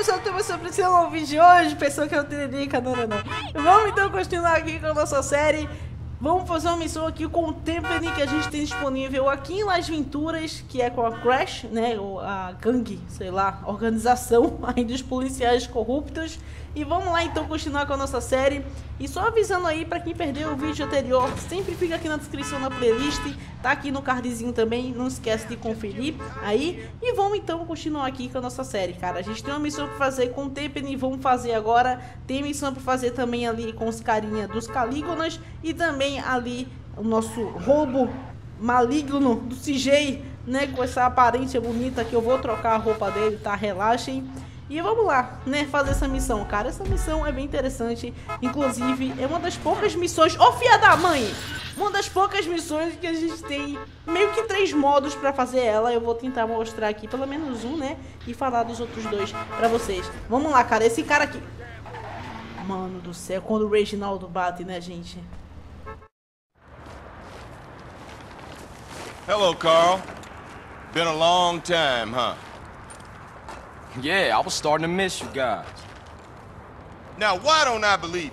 pessoal, temos sobre o vídeo de hoje, pessoa que não tem dica, não, não, não. Vamos então continuar aqui com a nossa série. Vamos fazer uma missão aqui com o Tempening que a gente tem disponível aqui em Las Venturas, que é com a Crash, né, a gangue, sei lá, organização aí dos policiais corruptos. E vamos lá então continuar com a nossa série. E só avisando aí para quem perdeu o vídeo anterior, sempre fica aqui na descrição da playlist, tá aqui no cardzinho também, não esquece de conferir aí. E vamos então continuar aqui com a nossa série, cara. A gente tem uma missão para fazer com o Tempene, vamos fazer agora. Tem missão para fazer também ali com os carinha dos Calígonas e também ali o nosso roubo maligno do CJ, né, com essa aparência bonita que eu vou trocar a roupa dele, tá? Relaxem. E vamos lá, né, fazer essa missão. Cara, essa missão é bem interessante. Inclusive, é uma das poucas missões... Ô, oh, da mãe! Uma das poucas missões que a gente tem meio que três modos pra fazer ela. Eu vou tentar mostrar aqui pelo menos um, né? E falar dos outros dois pra vocês. Vamos lá, cara. Esse cara aqui... Mano do céu, quando o Reginaldo bate, né, gente? Hello, Carl. Been a long time, huh? Yeah, I was starting to miss you guys. Now, why don't I believe you?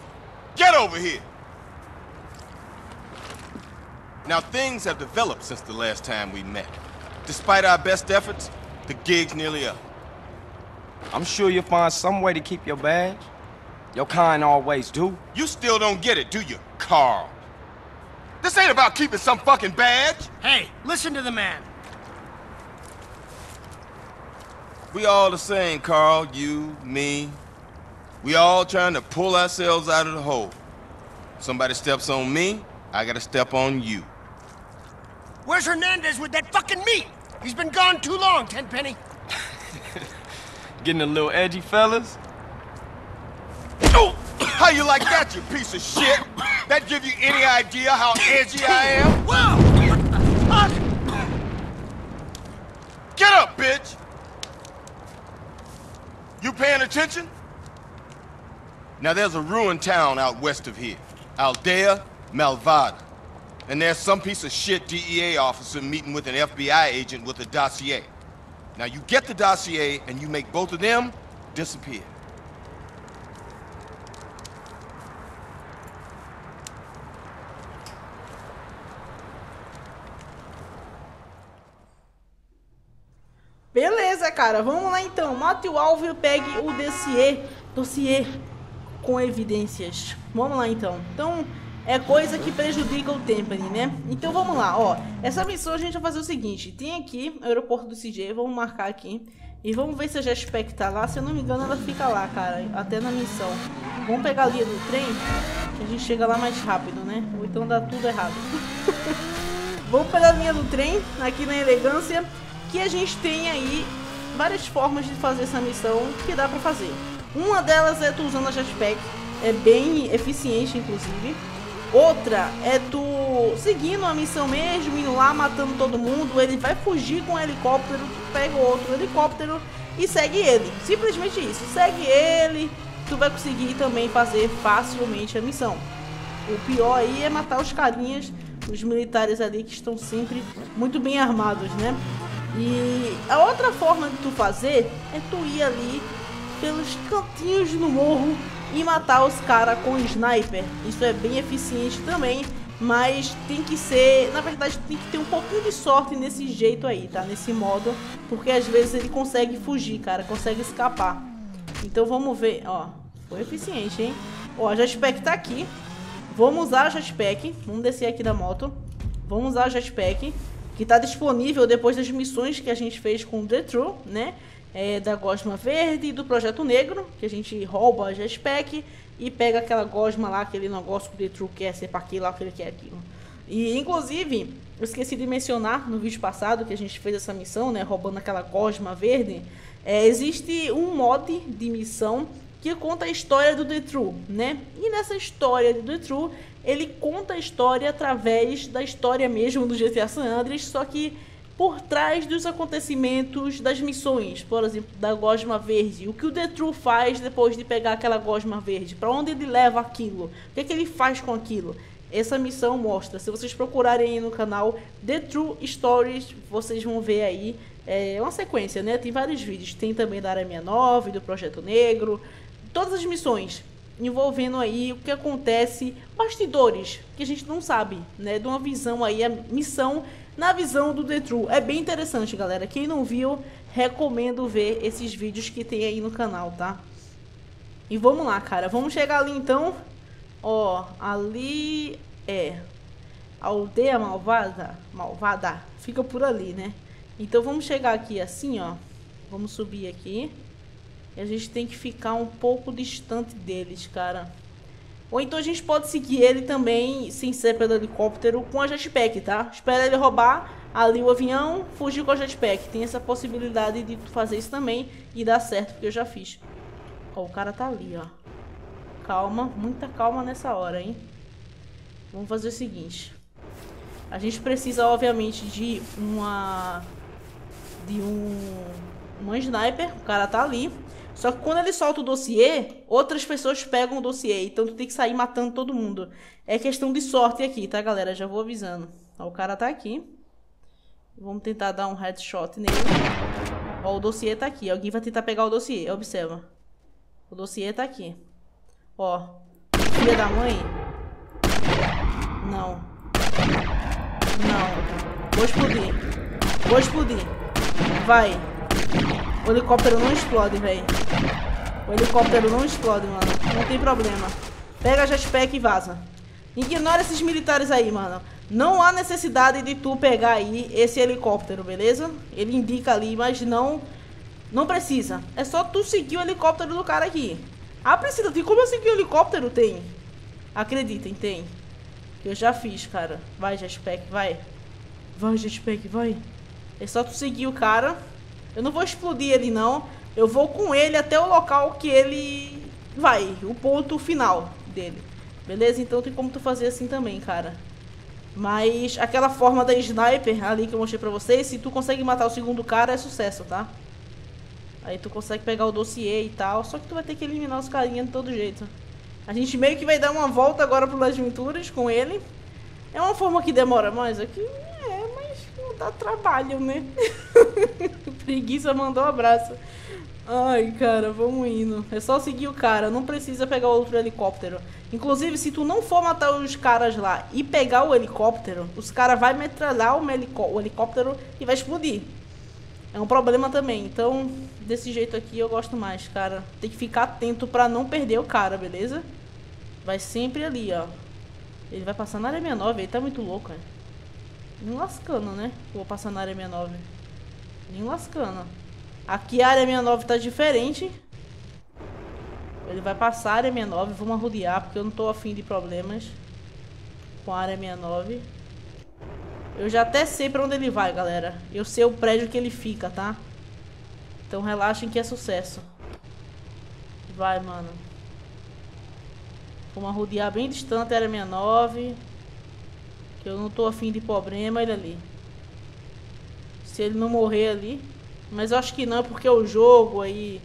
Get over here! Now, things have developed since the last time we met. Despite our best efforts, the gig's nearly up. I'm sure you'll find some way to keep your badge. Your kind always do. You still don't get it, do you, Carl? This ain't about keeping some fucking badge! Hey, listen to the man. We all the same, Carl. You, me. We all trying to pull ourselves out of the hole. Somebody steps on me, I gotta step on you. Where's Hernandez with that fucking meat? He's been gone too long, Tenpenny. Getting a little edgy, fellas? Oh! How you like that, you piece of shit? That give you any idea how edgy I am? Whoa! Get up, bitch! You paying attention? Now there's a ruined town out west of here. Aldea Malvada. And there's some piece of shit DEA officer meeting with an FBI agent with a dossier. Now you get the dossier and you make both of them disappear. Cara. Vamos lá então. Mate o alvo e pegue o dossiê, dossiê com evidências. Vamos lá então. Então, é coisa que prejudica o Temple, né? Então vamos lá, ó. Essa missão a gente vai fazer o seguinte. Tem aqui o aeroporto do CJ, vamos marcar aqui. E vamos ver se a Jetpack tá lá. Se eu não me engano, ela fica lá, cara. Até na missão. Vamos pegar a linha do trem, que a gente chega lá mais rápido, né? Ou então dá tudo errado. vamos pegar a linha do trem, aqui na elegância que a gente tem aí várias formas de fazer essa missão que dá pra fazer. Uma delas é tu usando a jetpack, é bem eficiente inclusive. Outra é tu seguindo a missão mesmo, indo lá matando todo mundo, ele vai fugir com o helicóptero, tu pega outro helicóptero e segue ele. Simplesmente isso, segue ele, tu vai conseguir também fazer facilmente a missão. O pior aí é matar os carinhas, os militares ali que estão sempre muito bem armados, né? E a outra forma de tu fazer é tu ir ali pelos cantinhos do morro e matar os caras com sniper. Isso é bem eficiente também, mas tem que ser, na verdade, tem que ter um pouquinho de sorte nesse jeito aí, tá? Nesse modo, porque às vezes ele consegue fugir, cara, consegue escapar. Então vamos ver, ó, foi eficiente, hein? Ó, a jetpack tá aqui. Vamos usar a jetpack, vamos descer aqui da moto. Vamos usar a jetpack que está disponível depois das missões que a gente fez com The True, né? É, da Gosma Verde e do Projeto Negro, que a gente rouba a jetpack e pega aquela gosma lá, aquele negócio que o The True quer ser para aquilo, que ele quer aquilo. E, inclusive, eu esqueci de mencionar no vídeo passado que a gente fez essa missão, né? Roubando aquela gosma verde. É, existe um mod de missão que conta a história do The True, né? E nessa história do The True, ele conta a história através da história mesmo do GTA San Andreas, só que por trás dos acontecimentos das missões, por exemplo, da gosma verde, o que o The True faz depois de pegar aquela gosma verde, para onde ele leva aquilo, o que, é que ele faz com aquilo. essa missão mostra. Se vocês procurarem aí no canal The True Stories, vocês vão ver aí é uma sequência, né? Tem vários vídeos. Tem também da Área 69, do Projeto Negro, todas as missões envolvendo aí o que acontece, bastidores, que a gente não sabe, né? De uma visão aí, a missão na visão do The True. É bem interessante, galera. Quem não viu, recomendo ver esses vídeos que tem aí no canal, tá? E vamos lá, cara. Vamos chegar ali então. Ó, ali é a aldeia malvada, malvada, fica por ali, né? Então vamos chegar aqui assim, ó. Vamos subir aqui. E a gente tem que ficar um pouco distante deles, cara. Ou então a gente pode seguir ele também, sem ser pelo helicóptero, com a jetpack, tá? Espera ele roubar ali o avião, fugir com a jetpack. Tem essa possibilidade de fazer isso também e dar certo, porque eu já fiz. Ó, o cara tá ali, ó. Calma, muita calma nessa hora, hein? Vamos fazer o seguinte. A gente precisa, obviamente, de uma... De um... Uma sniper. O cara tá ali. Só que quando ele solta o dossiê, outras pessoas pegam o dossiê. Então tu tem que sair matando todo mundo. É questão de sorte aqui, tá, galera? Já vou avisando. Ó, o cara tá aqui. Vamos tentar dar um headshot nele. Ó, o dossiê tá aqui. Alguém vai tentar pegar o dossiê. Observa. O dossiê tá aqui. Ó. Filha da mãe. Não. Não. Vou explodir. Vou explodir. Vai. O helicóptero não explode, velho. O helicóptero não explode, mano. Não tem problema. Pega a jetpack e vaza. Ignora esses militares aí, mano. Não há necessidade de tu pegar aí esse helicóptero, beleza? Ele indica ali, mas não... Não precisa. É só tu seguir o helicóptero do cara aqui. Ah, precisa. Tem como eu seguir o helicóptero? Tem. Acreditem, tem. Eu já fiz, cara. Vai, jetpack, vai. Vai, jetpack, vai. É só tu seguir o cara... Eu não vou explodir ele, não. Eu vou com ele até o local que ele vai. O ponto final dele. Beleza? Então tem como tu fazer assim também, cara. Mas aquela forma da sniper ali que eu mostrei pra vocês, se tu consegue matar o segundo cara, é sucesso, tá? Aí tu consegue pegar o dossiê e tal. Só que tu vai ter que eliminar os carinhas de todo jeito. A gente meio que vai dar uma volta agora pro Las Venturas com ele. É uma forma que demora mais aqui. É, dá trabalho, né? Preguiça mandou um abraço. Ai, cara, vamos indo. É só seguir o cara, não precisa pegar outro helicóptero. Inclusive, se tu não for matar os caras lá e pegar o helicóptero, os caras vão metralhar o, helicó o helicóptero e vai explodir. É um problema também. Então, desse jeito aqui eu gosto mais, cara. Tem que ficar atento pra não perder o cara, beleza? Vai sempre ali, ó. Ele vai passar na área 69, ele tá muito louco, né? Nem lascando, né? Vou passar na área 69. Nem lascando. Aqui a área 69 tá diferente. Ele vai passar a área 69. Vamos arrodear, porque eu não tô afim de problemas com a área 69. Eu já até sei pra onde ele vai, galera. Eu sei o prédio que ele fica, tá? Então relaxem que é sucesso. Vai, mano. Vamos arrodear bem distante a área 69. Que eu não tô afim de problema, ele ali. Se ele não morrer ali. Mas eu acho que não, porque o jogo aí,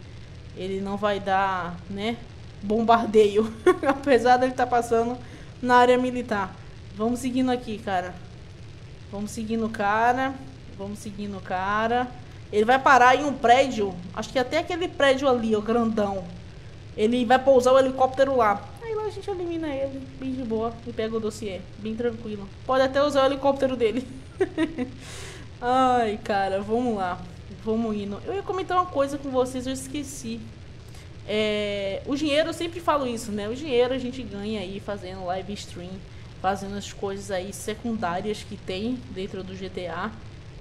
ele não vai dar, né, bombardeio. Apesar dele estar tá passando na área militar. Vamos seguindo aqui, cara. Vamos seguindo o cara. Vamos seguindo o cara. Ele vai parar em um prédio. Acho que até aquele prédio ali, o grandão. Ele vai pousar o helicóptero lá. Aí lá a gente elimina ele, bem de boa. E pega o dossiê, bem tranquilo. Pode até usar o helicóptero dele. Ai, cara, vamos lá. Vamos indo. Eu ia comentar uma coisa com vocês, eu esqueci. É, o dinheiro, eu sempre falo isso, né? O dinheiro a gente ganha aí fazendo live stream, fazendo as coisas aí secundárias que tem dentro do GTA,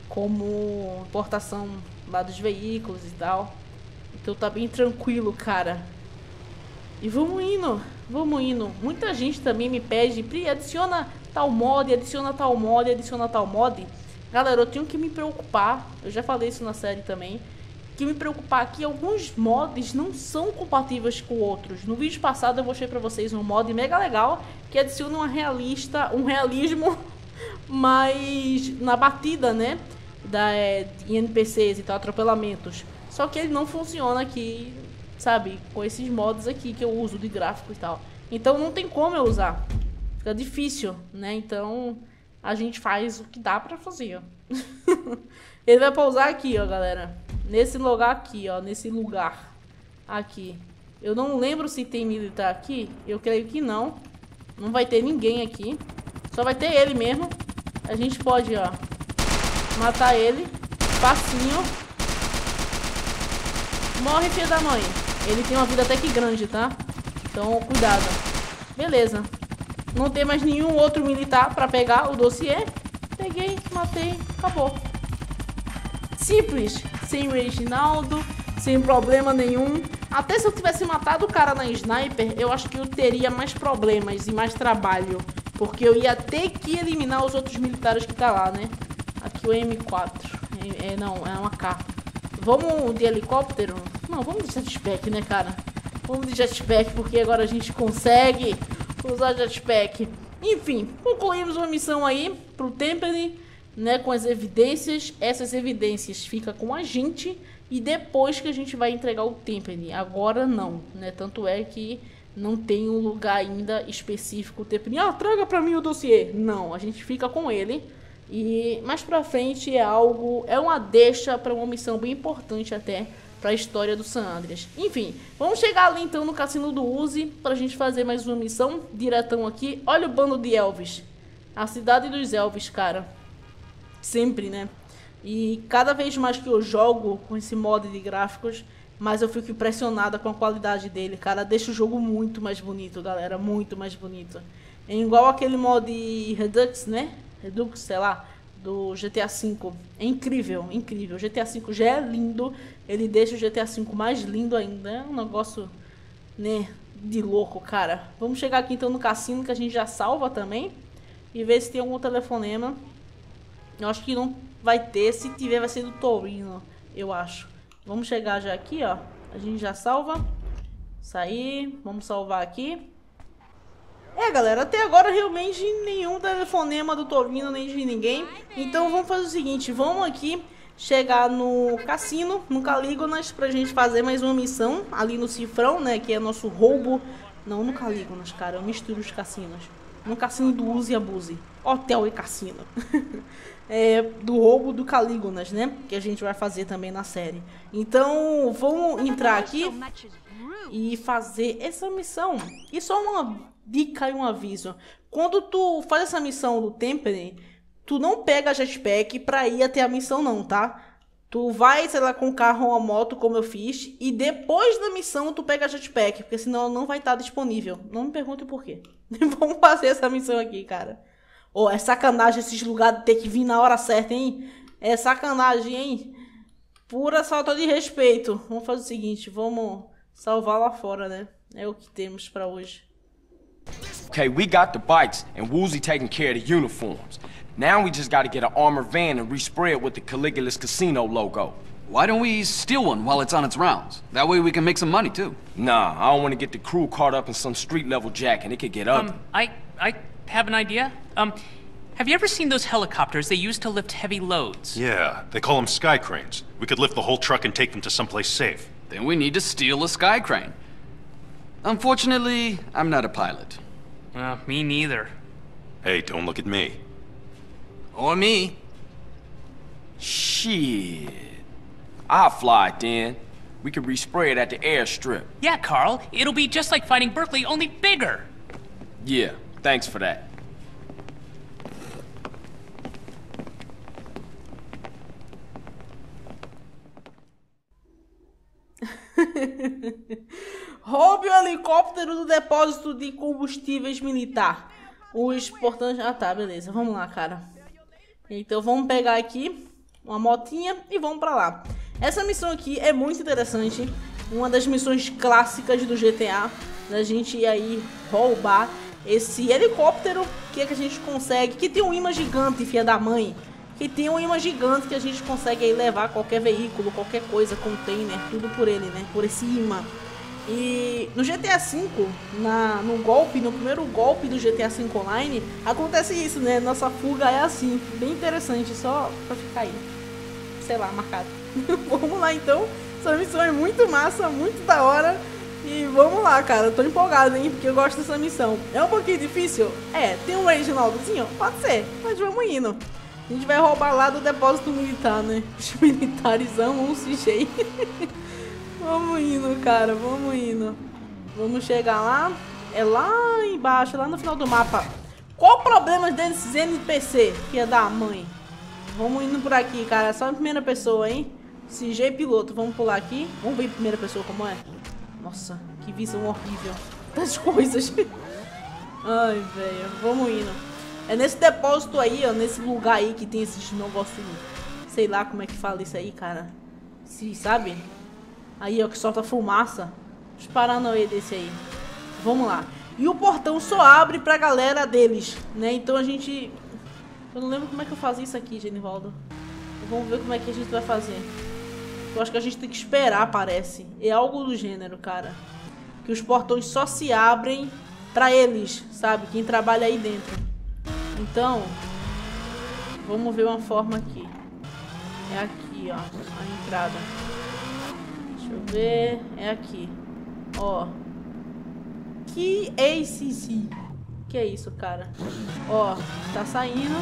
como importação lá dos veículos e tal. Então tá bem tranquilo, cara. E vamos indo, vamos indo. Muita gente também me pede, Pri, adiciona tal mod, adiciona tal mod, adiciona tal mod. Galera, eu tenho que me preocupar, eu já falei isso na série também, que me preocupar que alguns mods não são compatíveis com outros. No vídeo passado eu mostrei pra vocês um mod mega legal que adiciona uma realista, um realismo mais na batida, né? Da, é, de NPCs e tal, atropelamentos. Só que ele não funciona aqui, sabe? Com esses mods aqui que eu uso de gráfico e tal. Então não tem como eu usar. Fica difícil, né? Então a gente faz o que dá pra fazer. Ele vai pousar aqui, ó, galera. Nesse lugar aqui, ó. Nesse lugar. Aqui. Eu não lembro se tem militar aqui. Eu creio que não. Não vai ter ninguém aqui. Só vai ter ele mesmo. A gente pode, ó. Matar ele. Facinho. Morre, filho da mãe. Ele tem uma vida até que grande, tá? Então, cuidado. Beleza. Não tem mais nenhum outro militar pra pegar o dossiê. Peguei, matei, acabou. Simples. Sem o Reginaldo, sem problema nenhum. Até se eu tivesse matado o cara na sniper, eu acho que eu teria mais problemas e mais trabalho. Porque eu ia ter que eliminar os outros militares que tá lá, né? Aqui o M4. É, é não, é uma K. Vamos de helicóptero? Não, vamos de jetpack, né, cara? Vamos de jetpack, porque agora a gente consegue usar jetpack. Enfim, concluímos uma missão aí pro Temple, né, com as evidências. Essas evidências ficam com a gente e depois que a gente vai entregar o Temple. Agora não, né? Tanto é que não tem um lugar ainda específico. Temple, ah, traga para mim o dossiê. Não, a gente fica com ele. E mais pra frente é algo, é uma deixa para uma missão bem importante até para a história do San Andreas. Enfim, vamos chegar ali então no cassino do Uzi para a gente fazer mais uma missão diretão aqui. Olha o bando de Elvis. A cidade dos Elvis, cara. Sempre, né? E cada vez mais que eu jogo com esse mod de gráficos, mais eu fico impressionada com a qualidade dele, cara. Deixa o jogo muito mais bonito, galera. Muito mais bonito. É igual aquele mod Redux, né? Redux, sei lá do GTA V. É incrível, incrível. GTA V já é lindo, ele deixa o GTA V mais lindo ainda. É um negócio, né, de louco, cara. Vamos chegar aqui então no cassino que a gente já salva também e ver se tem algum telefonema. Eu acho que não vai ter, se tiver vai ser do Torino, eu acho. Vamos chegar já aqui, ó. A gente já salva. Sair, vamos salvar aqui. É, galera, até agora realmente nenhum telefonema do Torino nem de ninguém. Então vamos fazer o seguinte, vamos aqui chegar no cassino, no Calígonas, pra gente fazer mais uma missão ali no Cifrão, né, que é nosso roubo. Não no Calígonas, cara, eu misturo os cassinos. No cassino do Use e Abuse. Hotel e cassino. é, do roubo do Calígonas, né, que a gente vai fazer também na série. Então, vamos entrar aqui e fazer essa missão. E só uma dica e um aviso. Quando tu faz essa missão do Temple, tu não pega jetpack pra ir até a missão não, tá? Tu vai, sei lá, com o carro ou a moto, como eu fiz, e depois da missão tu pega jetpack, porque senão não vai estar disponível. Não me pergunte por quê. Vamos fazer essa missão aqui, cara. Ô, oh, é sacanagem esses lugares ter que vir na hora certa, hein? É sacanagem, hein? Pura falta de respeito. Vamos fazer o seguinte, vamos salvar lá fora, né? É o que temos para hoje. Okay, we got the bikes and Woozy taking care of the uniforms. Now we just gotta get an armored van and respray it with the Caligula's Casino logo. Why don't we steal one while it's on its rounds? That way we can make some money, too. Nah, I don't want to get the crew caught up in some street-level jack and it could get ugly. Um, I, I have an idea. Um, have you ever seen those helicopters they use to lift heavy loads? Yeah, they call them sky cranes. We could lift the whole truck and take them to someplace safe. Then we need to steal a sky crane. Unfortunately, I'm not a pilot. Well, me neither. Hey, don't look at me. Or me. Shit. I'll fly it then. We can respray it at the airstrip. Yeah, Carl. It'll be just like fighting Berkeley, only bigger. Yeah, thanks for that. Roube o helicóptero do depósito de combustíveis militar. Os portantes... Ah, tá, beleza. Vamos lá, cara. Então, vamos pegar aqui uma motinha e vamos pra lá. Essa missão aqui é muito interessante. Uma das missões clássicas do GTA. Da gente ir aí roubar esse helicóptero que, é que a gente consegue. Que tem um imã gigante, filha da mãe. Que tem um imã gigante que a gente consegue aí levar qualquer veículo, qualquer coisa, container, tudo por ele, né? Por esse imã. E no GTA V, na, no golpe, no primeiro golpe do GTA V Online, acontece isso, né? Nossa fuga é assim, bem interessante, só pra ficar aí, sei lá, marcado. Vamos lá então, essa missão é muito massa, muito da hora. E vamos lá, cara. Tô empolgado, hein? Porque eu gosto dessa missão. É um pouquinho difícil? É. Tem um Reginaldozinho? Pode ser. Mas vamos indo. A gente vai roubar lá do depósito militar, né? Os militares amam o CJ. Vamos indo, cara. Vamos indo. Vamos chegar lá. É lá embaixo, lá no final do mapa. Qual o problema desses NPC? Que é da mãe. Vamos indo por aqui, cara. Só em primeira pessoa, hein? CJ piloto. Vamos pular aqui. Vamos ver em primeira pessoa como é. Nossa, que visão horrível das coisas. Ai, velho. Vamos indo. É nesse depósito aí, ó. Nesse lugar aí que tem esses negócios. Sei lá como é que fala isso aí, cara. Se sabe? Aí, ó, que solta fumaça. Os paranoia desse aí. Vamos lá. E o portão só abre pra galera deles, né? Então a gente... Eu não lembro como é que eu fazia isso aqui, Genivaldo. Vamos ver como é que a gente vai fazer. Eu acho que a gente tem que esperar, parece. É algo do gênero, cara. Que os portões só se abrem pra eles, sabe? Quem trabalha aí dentro. Então, vamos ver uma forma aqui. É aqui, ó, a entrada. Deixa eu ver. É aqui. Ó. Que ACC. Que é isso, cara? Ó, tá saindo.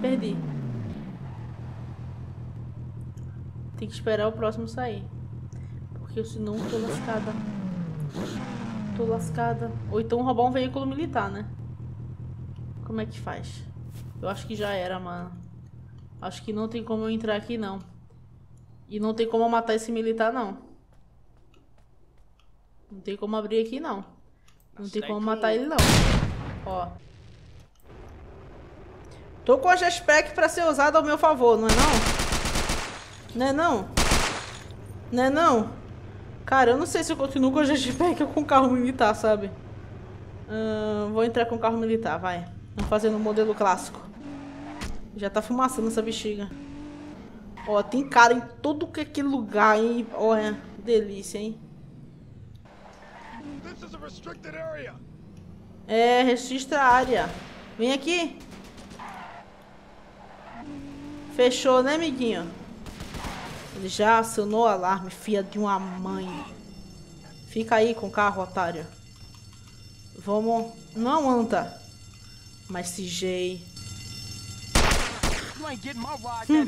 Perdi. Tem que esperar o próximo sair. Porque senão eu tô lascada. Tô lascada. Ou então roubar um veículo militar, né? Como é que faz? Eu acho que já era, mano. Acho que não tem como eu entrar aqui, não. E não tem como matar esse militar, não. Não tem como abrir aqui, não. Não tem como matar ele, não. Ó. Tô com a jetpack pra ser usada ao meu favor, não é não? Não é não? Não é não? Cara, eu não sei se eu continuo com a jetpack ou com o carro militar, sabe? Vou entrar com o carro militar, vai. Vamos fazer no modelo clássico. Já tá fumaçando essa bexiga. Ó, tem cara em todo que aquele lugar, hein? Olha, delícia, hein? É, registra a área. Vem aqui. Fechou, né, amiguinho? Ele já acionou o alarme, filha de uma mãe. Fica aí com o carro, otário. Vamos... Não anda. Mas CJ... Hum.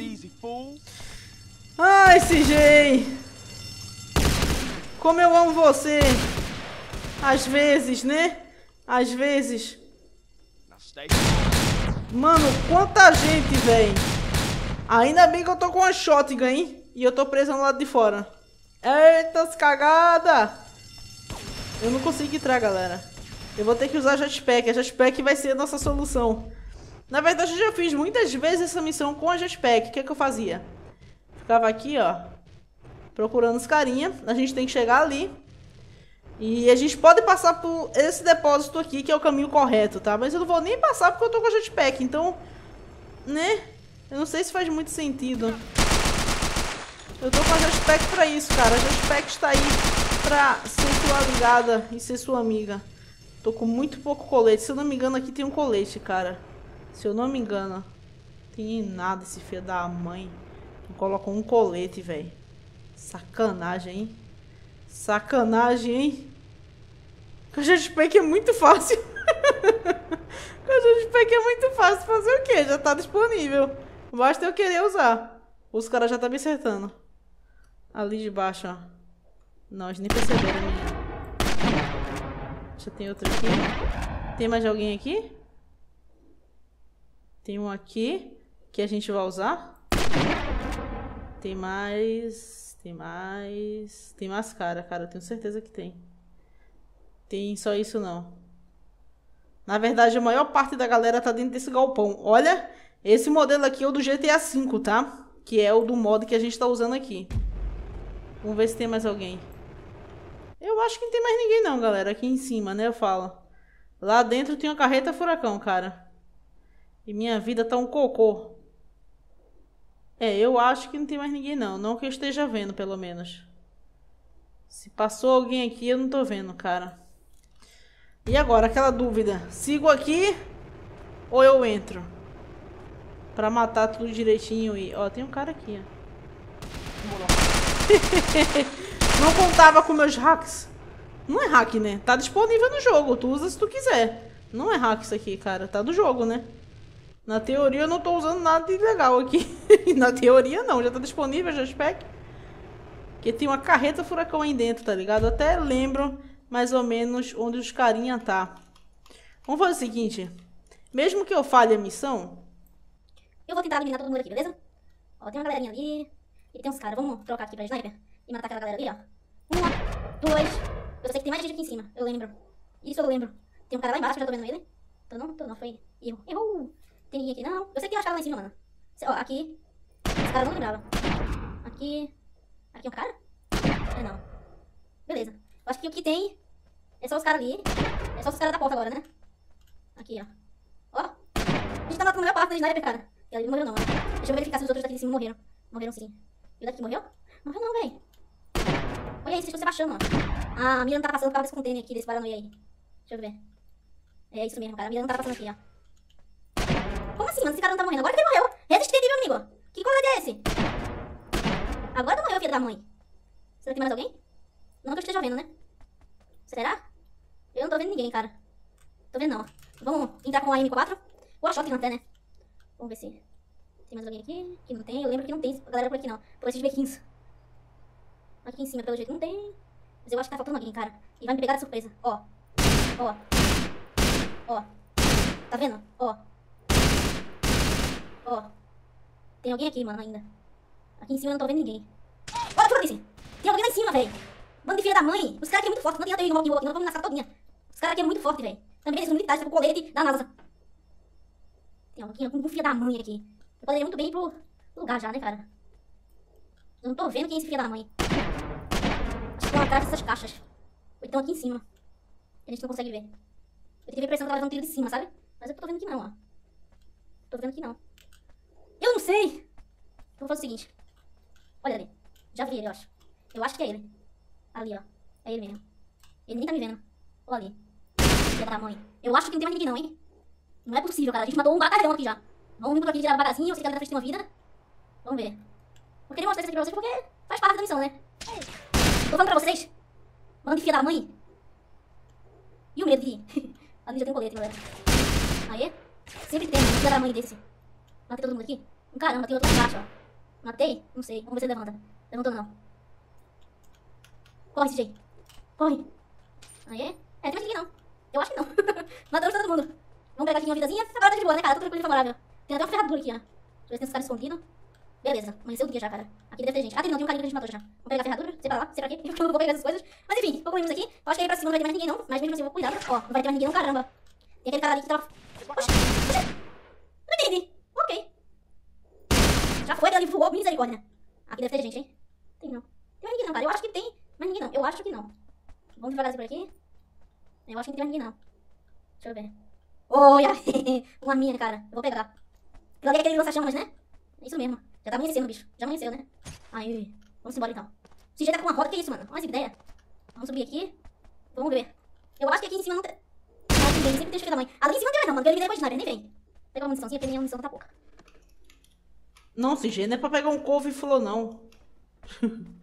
Ai, CJ! Como eu amo você! Às vezes, né? Às vezes. Mano, quanta gente, velho. Ainda bem que eu tô com uma shotgun, hein? E eu tô preso no lado de fora. Eita, cagada! Eu não consigo entrar, galera. Eu vou ter que usar jetpack. A jetpack vai ser a nossa solução. Na verdade, eu já fiz muitas vezes essa missão com a jetpack. O que, é que eu fazia? Ficava aqui, ó. Procurando os carinha. A gente tem que chegar ali. E a gente pode passar por esse depósito aqui, que é o caminho correto, tá? Mas eu não vou nem passar porque eu tô com a jetpack. Então, né? Eu não sei se faz muito sentido. Eu tô com a jetpack pra isso, cara. A jetpack está aí pra ser sua ligada e ser sua amiga. Tô com muito pouco colete. Se eu não me engano, aqui tem um colete, cara. Se eu não me engano. Tem nada esse filho da mãe. Colocou um colete, velho. Sacanagem, hein? Sacanagem, hein? Jetpack é muito fácil. Jetpack é muito fácil fazer o quê? Já tá disponível. Basta eu querer usar. Os caras já tá me acertando. Ali de baixo, ó. Não, eles nem perceberam minha. Já tem outro aqui. Tem mais alguém aqui? Tem um aqui que a gente vai usar. Tem mais. Tem mais. Tem mais cara, cara. Eu tenho certeza que tem. Tem só isso não. Na verdade, a maior parte da galera tá dentro desse galpão. Olha, esse modelo aqui é o do GTA V, tá? Que é o do modo que a gente tá usando aqui. Vamos ver se tem mais alguém. Eu acho que não tem mais ninguém não, galera. Aqui em cima, né? Eu falo. Lá dentro tem uma carreta furacão, cara. E minha vida tá um cocô. É, eu acho que não tem mais ninguém não. Não que eu esteja vendo, pelo menos. Se passou alguém aqui, eu não tô vendo, cara. E agora, aquela dúvida. Sigo aqui ou eu entro? Pra matar tudo direitinho e... Ó, tem um cara aqui, ó. Não contava com meus hacks. Não é hack, né? Tá disponível no jogo. Tu usa se tu quiser. Não é hack isso aqui, cara. Tá do jogo, né? Na teoria eu não tô usando nada de ilegal aqui. Na teoria não. Já tá disponível, já spec. Que tem uma carreta furacão aí dentro, tá ligado? Até lembro mais ou menos onde os carinha tá. Vamos fazer o seguinte. Mesmo que eu falhe a missão... Eu vou tentar eliminar todo mundo aqui, beleza? Ó, tem uma galerinha ali. E tem uns caras. Vamos trocar aqui pra sniper. E matar aquela galera ali, ó. Uma, dois. Eu sei que tem mais gente aqui em cima. Eu lembro. Isso eu lembro. Tem um cara lá embaixo, eu já tô vendo ele. Tô não? Tô não. Foi erro. Errou. Tem ninguém aqui. Não, Eu sei que tem uma cara lá em cima, mano. Ó, aqui. Esse cara não lembrava. Aqui. Aqui é um cara? É não. Beleza. Eu acho que o que tem é só os caras ali. É só os caras da porta agora, né? Aqui, ó. Ó. A gente tá matando a melhor parte da sniper, cara. E ali não morreu não, ó. Deixa eu verificar se os outros daqui de cima morreram. Morreram sim. E o daqui morreu? Morreu não, véi. Olha aí, vocês estão se baixando, ó. Ah, a mira não tá passando por causa desse container aqui, desse paranoia aí. Deixa eu ver. É isso mesmo, cara. A mira não tá passando aqui, ó. Assim, mano? Esse cara não tá morrendo. Agora que ele morreu. Resistente, meu amigo. Que covarde é esse? Agora não morreu, filho da mãe. Será que tem mais alguém? Não que eu esteja vendo, né? Será? Eu não tô vendo ninguém, cara. Tô vendo não. Vamos entrar com a M4. Ou a shotgun até, né? Vamos ver se tem mais alguém aqui. Que não tem. Eu lembro que não tem galera por aqui, não. Por esses B15. Aqui em cima, pelo jeito, não tem. Mas eu acho que tá faltando alguém, cara. E vai me pegar de surpresa. Ó. Ó. Ó. Tá vendo? Ó. Ó. Tem alguém aqui, mano, ainda. Aqui em cima eu não tô vendo ninguém. Olha, tudo isso. Tem alguém lá em cima, velho. Bando de filha da mãe. Os caras aqui é muito forte. Não adianta eu ir no walk walk, não. Vamos na sala todinha. Os caras aqui é muito forte, velho. Também eles são militares, com colete da NASA. Tem alguém com filha da mãe aqui. Eu poderia muito bem ir pro lugar já, né, cara? Eu não tô vendo quem é esse filho da mãe. Acho que estão atrás dessas caixas. Ou então aqui em cima. A gente não consegue ver. Eu tive a impressão que tava levando tiro de cima, sabe? Mas eu tô vendo que não, ó. Tô vendo que não. Eu não sei! Eu vou fazer o seguinte. Olha ali. Já vi ele, eu acho. Eu acho que é ele. Ali, ó. É ele mesmo. Ele nem tá me vendo. Olha ali. Filha da mãe. Eu acho que não tem mais ninguém não, hein? Não é possível, cara. A gente matou um batalhão aqui já. Vamos vir por aqui tirar devagarzinho. Eu sei que na frente tem uma vida. Vamos ver. Eu queria mostrar isso aqui pra vocês porque faz parte da missão, né? Tô falando pra vocês. Mano de filha da mãe. E o medo de... ali já tem um colete, galera. Aê. Sempre tem, um filha da mãe desse. Matei todo mundo aqui? Caramba, tem outro embaixo, ó. Matei? Não sei. Vamos ver se ele levanta. Levantou não. Corre, CJ. Corre. Aê. É, tem mais ninguém não. Eu acho que não. Matamos todo mundo. Vamos pegar aqui uma vidazinha. Agora tá de boa, né, cara? Tô tranquilo e favorável. Tem até uma ferradura aqui, ó. Deixa eu ver se tem uns caras escondidos. Beleza, amanheceu o dia já, cara. Aqui deve ter gente. Ah, tem não, tem um carinha que a gente matou já. Vamos pegar a ferradura, sei pra lá, sei pra quê. Eu vou pegar essas coisas. Mas enfim, concluímos aqui. Eu acho que aí pra cima não vai ter mais ninguém não. Mas mesmo assim, vou cuidar. Ó, não vai ter mais ninguém não, caramba. Tem aquele cara ali que tava... Oxi, oxi. Não entendi. Ok. Já foi, aquele ali voou, misericórdia. Aqui deve ter gente, hein? Tem não. Tem mais ninguém não, cara. Eu acho que tem mais ninguém não. Eu acho que não. Vamos devagarzinho por aqui. Eu acho que não tem mais ninguém não. Deixa eu ver. Olha! Uma mina, cara. Eu vou pegar. Ali é aquele lança-chamas, né? É isso mesmo. Já tá amanhecendo, bicho. Já amanheceu, né? Aí, vamos embora então. Esse jeito tá com uma roda, que isso, mano? Olha essa ideia. Vamos subir aqui. Vamos ver. Eu acho que aqui em cima não tem... Não, tem sempre tem filho da mãe. Ali em cima não tem mais não, mano. Porque ele depois de sniper, nem vem. Pega uma muniçãozinha, porque minha munição tá pouca. Não, CG, não é pra pegar um couve e falou não.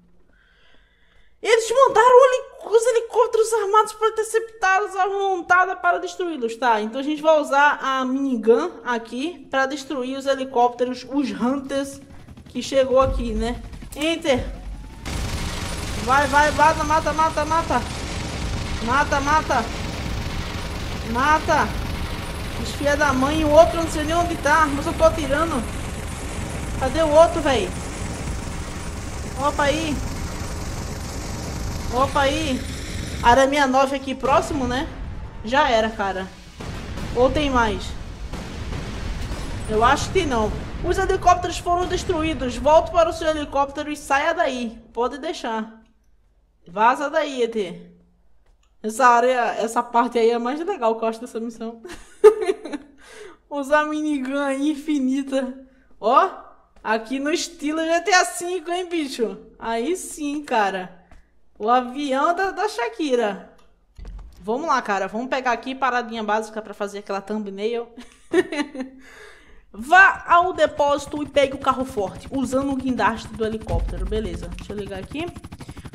Eles mandaram os helicópteros armados para interceptá-los a montada para destruí-los, tá? Então a gente vai usar a minigun aqui para destruir os helicópteros, os Hunters que chegou aqui, né? Enter. Vai, vai, mata, mata, mata, mata. Mata, mata. Mata. Os da mãe, o outro não sei nem onde tá, mas eu tô atirando. Cadê o outro, velho? Opa aí. Opa aí. Área 69 aqui próximo, né? Já era, cara. Ou tem mais? Eu acho que não. Os helicópteros foram destruídos. Volte para o seu helicóptero e saia daí. Pode deixar. Vaza daí, ET. Essa área, essa parte aí é mais legal que eu acho dessa missão. Usar minigun aí infinita. Ó, aqui no estilo GTA V, hein, bicho? Aí sim, cara. O avião da, da Shakira. Vamos lá, cara. Vamos pegar aqui paradinha básica para fazer aquela thumbnail. Vá ao depósito e pegue o carro forte, usando o guindaste do helicóptero. Beleza, deixa eu ligar aqui.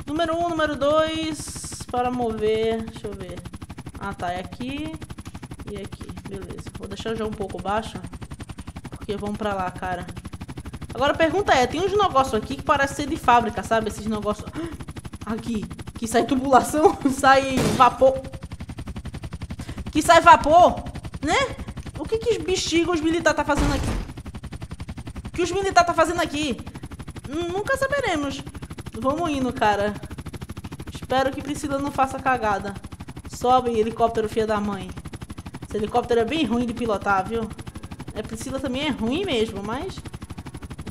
Número 1, um, número 2. para mover. Deixa eu ver. Ah, tá. É aqui e aqui. Beleza. Vou deixar já um pouco baixo. Porque vamos pra lá, cara. Agora a pergunta é, tem uns negócios aqui que parece ser de fábrica, sabe? Esses negócios... Aqui. Que sai tubulação, sai vapor. Que sai vapor, né? O que que os bexigas os militares tá fazendo aqui? O que os militares tá fazendo aqui? Nunca saberemos. Vamos indo, cara. Espero que Priscila não faça cagada. Sobe, helicóptero filha da mãe. Esse helicóptero é bem ruim de pilotar, viu? A Priscila também é ruim mesmo, mas...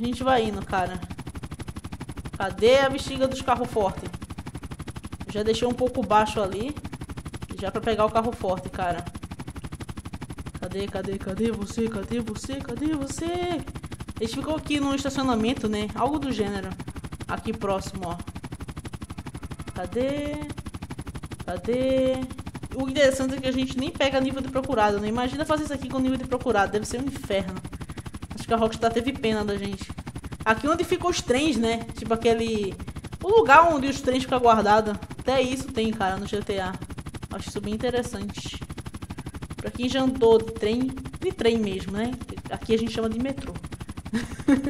A gente vai indo, cara. Cadê a bexiga dos carros fortes? Já deixei um pouco baixo ali. Já pra pegar o carro forte, cara. Cadê, cadê, cadê você? Cadê você? Cadê você? Eles ficou aqui no estacionamento, né? Algo do gênero. Aqui próximo, ó. Cadê? Cadê? O interessante é que a gente nem pega nível de procurado, né? Imagina fazer isso aqui com nível de procurado. Deve ser um inferno. Acho que a Rockstar teve pena da gente. Aqui onde ficam os trens, né? Tipo aquele... O lugar onde os trens ficam guardados. Até isso tem, cara, no GTA. Acho isso bem interessante. Pra quem já andou de trem... De trem mesmo, né? Aqui a gente chama de metrô.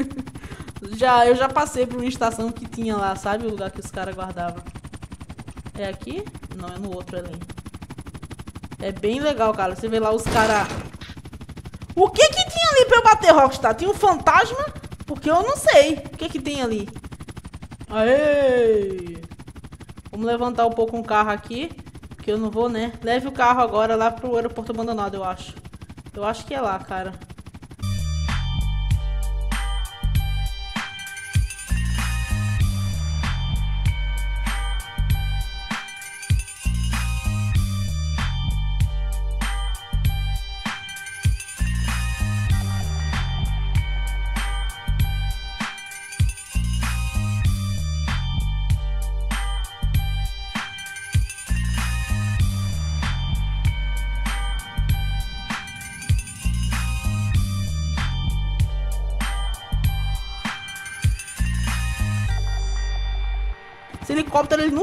já, eu já passei por uma estação que tinha lá, sabe? O lugar que os caras guardavam. É aqui? Não, é no outro ali. É bem legal, cara. Você vê lá os caras... O que que tinha ali pra eu bater, Rockstar? Tinha um fantasma? Porque eu não sei. O que que tem ali? Aê! Vamos levantar um pouco um carro aqui. Porque eu não vou, né? Leve o carro agora lá pro aeroporto abandonado, eu acho. Eu acho que é lá, cara.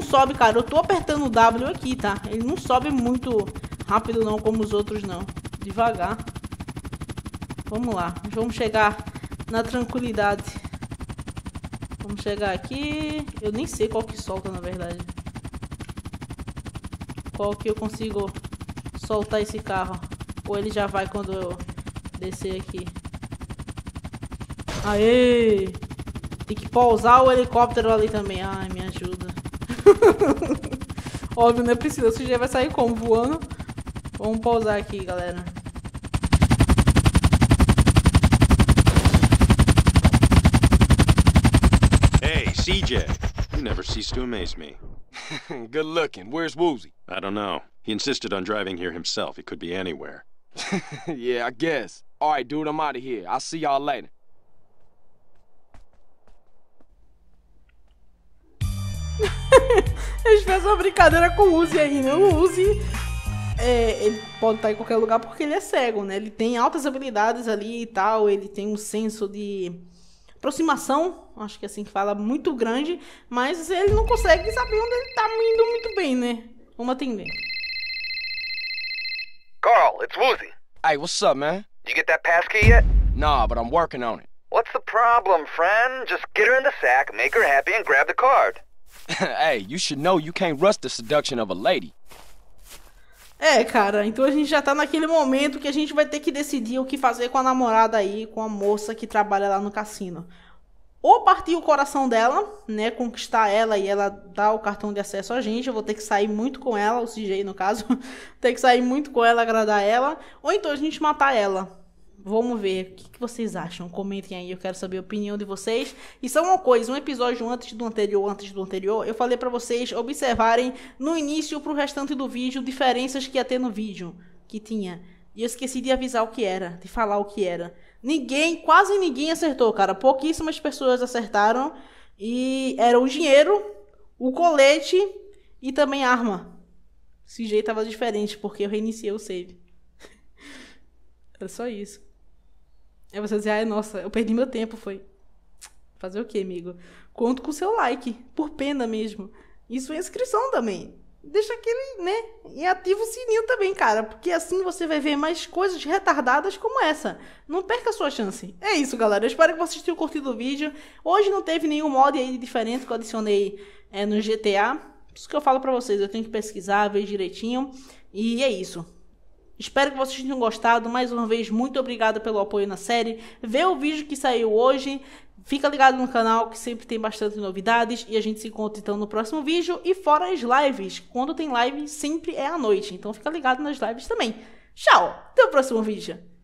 Sobe, cara. Eu tô apertando o W aqui, tá? Ele não sobe muito rápido não, como os outros não. Devagar. Vamos lá. Vamos chegar na tranquilidade. Vamos chegar aqui. Eu nem sei qual que solta, na verdade. Qual que eu consigo soltar esse carro. Ou ele já vai quando eu descer aqui. Aê! Tem que pousar o helicóptero ali também. Ai, me ajuda. Óbvio, não é preciso. O já vai sair como? Voando. Vamos pousar aqui, galera. Hey, CJ. You never cease to amaze me. Good looking. Where's Woozy? I don't know. He insisted on driving here himself. He could be anywhere. yeah, I guess. All right, dude, I'm out of here. I'll see y'all later. Eles fez uma brincadeira com o Uzi aí, né? O Uzi, é, ele pode estar em qualquer lugar porque ele é cego, né? Ele tem altas habilidades ali e tal, ele tem um senso de aproximação, acho que é assim que fala, muito grande, mas ele não consegue saber onde ele tá indo muito bem, né? Vamos atender. Carl, it's Woozy. Hey, what's up, man? Did you get that passkey yet? Nah, but I'm working on it. What's the problem, friend? Just get her in the sack, make her happy, and grab the card. hey, you should know you can't rush the seduction of a lady. É, cara, então a gente já tá naquele momento que a gente vai ter que decidir o que fazer com a namorada aí, com a moça que trabalha lá no cassino. Ou partir o coração dela, né, conquistar ela e ela dar o cartão de acesso a gente, eu vou ter que sair muito com ela, o CJ no caso, ter que sair muito com ela, agradar ela, ou então a gente matar ela. Vamos ver. O que, que, vocês acham? Comentem aí, eu quero saber a opinião de vocês. E só uma coisa, um episódio antes do anterior, antes do anterior, eu falei para vocês observarem no início pro restante do vídeo diferenças que ia ter no vídeo. Que tinha. E eu esqueci de avisar o que era, de falar o que era. Ninguém, quase ninguém acertou, cara. Pouquíssimas pessoas acertaram. E era o dinheiro, o colete e também arma. Esse jeito tava diferente, porque eu reiniciei o save. era só isso. Aí você dizer, ai, nossa, eu perdi meu tempo, foi. Fazer o quê, amigo? Conto com o seu like, por pena mesmo. Isso é inscrição também. deixa aquele, né? E ativa o sininho também, cara, porque assim você vai ver mais coisas retardadas como essa. Não perca a sua chance. É isso, galera. Eu espero que vocês tenham curtido o vídeo. Hoje não teve nenhum mod aí diferente que eu adicionei é, no GTA. Isso que eu falo pra vocês, eu tenho que pesquisar, ver direitinho. E é isso. Espero que vocês tenham gostado. Mais uma vez, muito obrigado pelo apoio na série. Vê o vídeo que saiu hoje. Fica ligado no canal que sempre tem bastante novidades. E a gente se encontra então no próximo vídeo. E fora as lives. Quando tem live, sempre é à noite. Então fica ligado nas lives também. Tchau! Até o próximo vídeo.